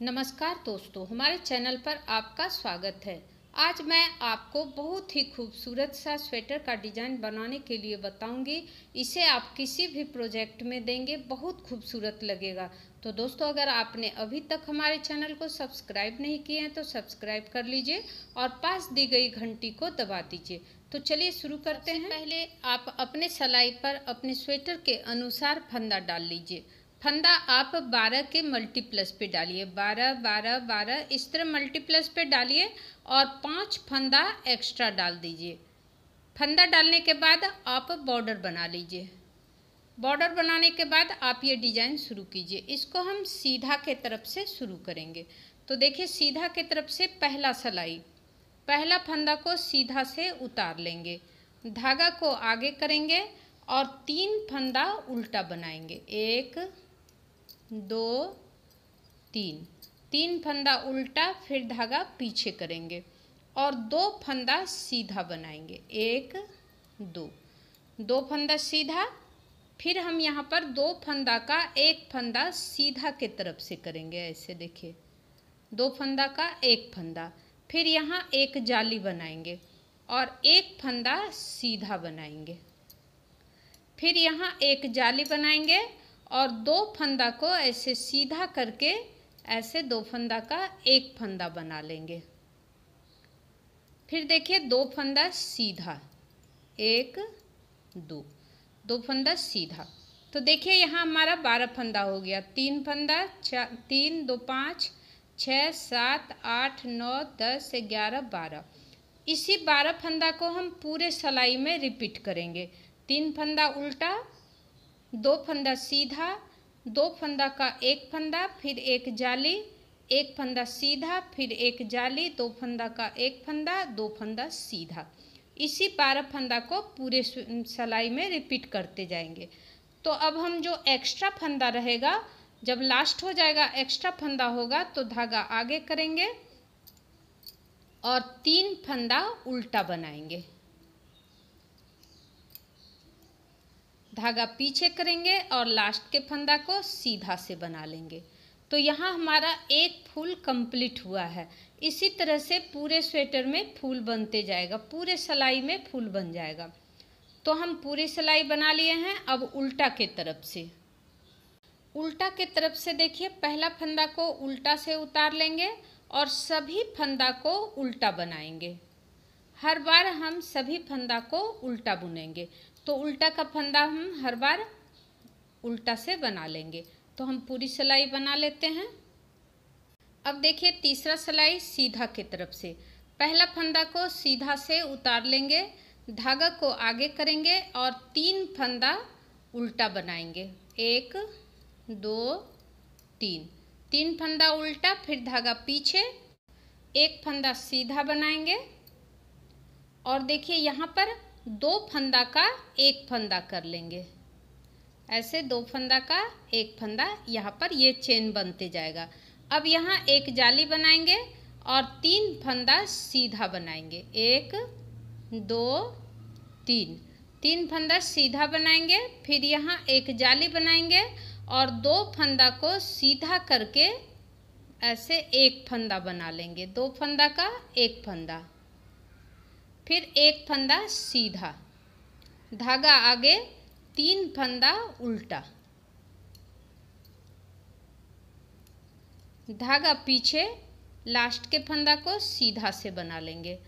नमस्कार दोस्तों हमारे चैनल पर आपका स्वागत है। आज मैं आपको बहुत ही खूबसूरत सा स्वेटर का डिज़ाइन बनाने के लिए बताऊँगी। इसे आप किसी भी प्रोजेक्ट में देंगे बहुत खूबसूरत लगेगा। तो दोस्तों अगर आपने अभी तक हमारे चैनल को सब्सक्राइब नहीं किए हैं तो सब्सक्राइब कर लीजिए और पास दी गई घंटी को दबा दीजिए। तो चलिए शुरू करते हैं। पहले आप अपने सलाई पर अपने स्वेटर के अनुसार फंदा डाल लीजिए। फंदा आप 12 के मल्टीप्लस पे डालिए। 12 12 12 इस तरह मल्टीप्लस पे डालिए और पाँच फंदा एक्स्ट्रा डाल दीजिए। फंदा डालने के बाद आप बॉर्डर बना लीजिए। बॉर्डर बनाने के बाद आप ये डिज़ाइन शुरू कीजिए। इसको हम सीधा के तरफ़ से शुरू करेंगे। तो देखिए, सीधा के तरफ़ से पहला सलाई। पहला फंदा को सीधा से उतार लेंगे। धागा को आगे करेंगे और तीन फंदा उल्टा बनाएँगे। एक दो, तीन। तीन फंदा उल्टा, फिर धागा पीछे करेंगे और दो फंदा सीधा बनाएँगे। एक, दो। दो फंदा सीधा, फिर हम यहाँ पर दो फंदा का एक फंदा सीधा के तरफ़ से करेंगे, ऐसे देखिए। दो फंदा का एक फंदा, फिर यहाँ एक जाली बनाएँगे और एक फंदा सीधा बनाएँगे। फिर यहाँ एक जाली बनाएँगे और दो फंदा को ऐसे सीधा करके, ऐसे दो फंदा का एक फंदा बना लेंगे। फिर देखिए, दो फंदा सीधा। एक, दो। दो फंदा सीधा। तो देखिए, यहाँ हमारा बारह फंदा हो गया। तीन फंदा चार तीन, दो, पाँच, छः, सात, आठ, नौ, दस, ग्यारह, बारह। इसी बारह फंदा को हम पूरे सलाई में रिपीट करेंगे। तीन फंदा उल्टा दो फंदा सीधा, दो फंदा का एक फंदा, फिर एक जाली, एक फंदा सीधा, फिर एक जाली, दो फंदा का एक फंदा, दो फंदा सीधा। इसी बारह फंदा को पूरे सलाई में रिपीट करते जाएँगे। तो अब हम जो एक्स्ट्रा फंदा रहेगा, जब लास्ट हो जाएगा, एक्स्ट्रा फंदा होगा तो धागा आगे करेंगे और तीन फंदा उल्टा बनाएँगे। धागा पीछे करेंगे और लास्ट के फंदा को सीधा से बना लेंगे। तो यहाँ हमारा एक फूल कंप्लीट हुआ है। इसी तरह से पूरे स्वेटर में फूल बनते जाएगा, पूरे सिलाई में फूल बन जाएगा। तो हम पूरी सिलाई बना लिए हैं, अब उल्टा के तरफ़ से। उल्टा के तरफ़ से देखिए, पहला फंदा को उल्टा से उतार लेंगे और सभी फंदा को उल्टा बनाएँगे। हर बार हम सभी फंदा को उल्टा बुनेंगे। तो उल्टा का फंदा हम हर बार उल्टा से बना लेंगे। तो हम पूरी सिलाई बना लेते हैं। अब देखिए तीसरा सिलाई सीधा की तरफ़ से। पहला फंदा को सीधा से उतार लेंगे, धागा को आगे करेंगे और तीन फंदा उल्टा बनाएँगे। एक, दो, तीन। तीन फंदा उल्टा, फिर धागा पीछे। एक फंदा सीधा बनाएँगे। और देखिए यहाँ पर दो फंदा का एक फंदा कर लेंगे। ऐसे दो फंदा का एक फंदा यहाँ पर ये चेन बनते जाएगा। अब यहाँ एक जाली बनाएँगे और तीन फंदा सीधा बनाएँगे। एक, दो, तीन। तीन फंदा सीधा बनाएँगे, फिर यहाँ एक जाली बनाएँगे और दो फंदा को सीधा करके ऐसे एक फंदा बना लेंगे। दो फंदा का एक फंदा। फिर एक फंदा सीधा। धागा आगे, तीन फंदा उल्टा। धागा पीछे, लास्ट के फंदा को सीधा से बना लेंगे।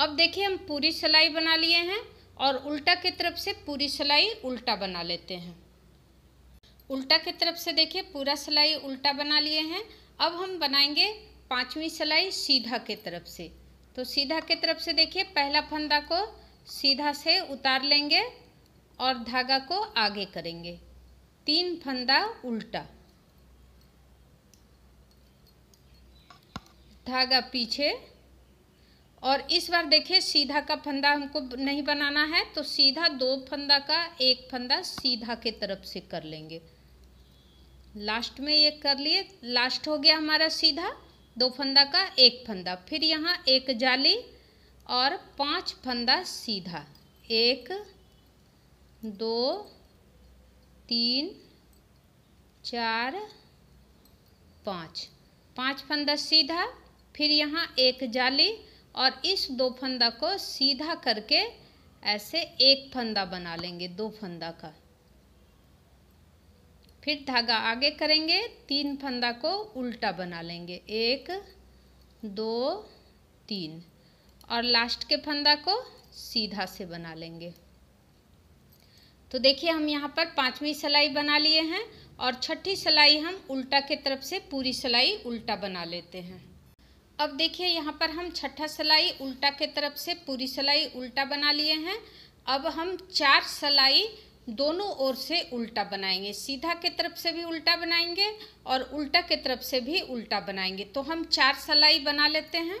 अब देखिए हम पूरी सिलाई बना लिए हैं और उल्टा की तरफ़ से पूरी सिलाई उल्टा बना लेते हैं। उल्टा की तरफ़ से देखिए पूरा सिलाई उल्टा बना लिए हैं। अब हम बनाएँगे पांचवी सिलाई सीधा के तरफ़ से। तो सीधा के तरफ़ से देखिए, पहला फंदा को सीधा से उतार लेंगे और धागा को आगे करेंगे। तीन फंदा उल्टा। धागा पीछे। और इस बार देखिए, सीधा का फंदा हमको नहीं बनाना है तो सीधा दो फंदा का, एक फंदा सीधा के तरफ़ से कर लेंगे। लास्ट में ये कर लिए, लास्ट हो गया हमारा सीधा। दो फंदा का एक फंदा। फिर यहाँ एक जाली और पाँच फंदा सीधा। एक, दो, तीन, चार, पाँच। पाँच फंदा सीधा, फिर यहाँ एक जाली और इस दो फंदा को सीधा करके ऐसे एक फंदा बना लेंगे, दो फंदा का। फिर धागा आगे करेंगे, तीन फंदा को उल्टा बना लेंगे। एक, दो, तीन। और लास्ट के फंदा को सीधा से बना लेंगे। तो देखिए, हम यहाँ पर पांचवी सिलाई बना लिए हैं और छठी सिलाई हम उल्टा के तरफ़ से पूरी सिलाई उल्टा बना लेते हैं। अब देखिए, यहाँ पर हम छठा सिलाई उल्टा के तरफ़ से पूरी सिलाई उल्टा बना लिए हैं। अब हम चार सिलाई दोनों ओर से उल्टा बनाएँगे। सीधा के तरफ़ से भी उल्टा बनाएँगे और उल्टा के तरफ़ से भी उल्टा बनाएँगे। तो हम चार सलाई बना लेते हैं।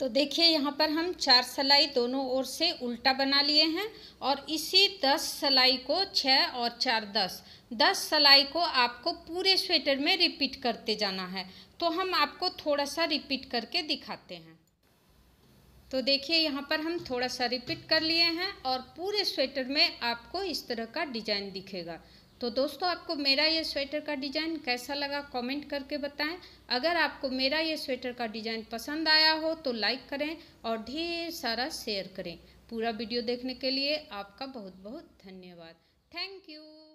तो देखिए, यहाँ पर हम चार सलाई दोनों ओर से उल्टा बना लिए हैं और इसी दस सलाई को छः और चार दस। दस सलाई को आपको पूरे स्वेटर में रिपीट करते जाना है। तो हम आपको थोड़ा सा रिपीट करके दिखाते हैं। तो देखिए, यहाँ पर हम थोड़ा सा रिपीट कर लिए हैं और पूरे स्वेटर में आपको इस तरह का डिज़ाइन दिखेगा। तो दोस्तों, आपको मेरा ये स्वेटर का डिज़ाइन कैसा लगा कमेंट करके बताएँ। अगर आपको मेरा ये स्वेटर का डिज़ाइन पसंद आया हो तो लाइक करें और ढेर सारा शेयर करें। पूरा वीडियो देखने के लिए आपका बहुत बहुत धन्यवाद। Thank you